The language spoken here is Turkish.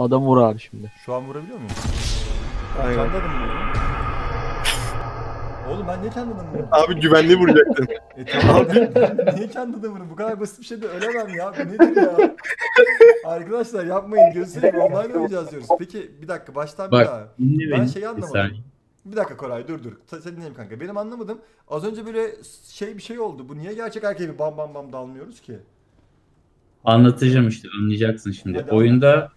Adam vur abi şimdi. Şu an vurabiliyor muyum? Aynen. Kendi. Oğlum ben niye kendi adımı vuruyorum? Abi güvenli vuracaktın. E tamam abi. niye kendi adımı vuruyorum? Bu kadar basit bir şeyde ölemem ya. Bu nedir ya? Arkadaşlar yapmayın. Gözünü online oynayacağız diyoruz. Peki bir dakika baştan bir daha. Ben beni. şeyi anlamadım. saniye. Bir dakika Koray dur dur. Sen sen dinleyeyim kanka. Benim anlamadım. Az önce böyle şey bir şey oldu. Bu niye gerçek erkeğe bir bam bam bam dalmıyoruz ki? Anlatacağım işte anlayacaksın şimdi. Hadi Oyunda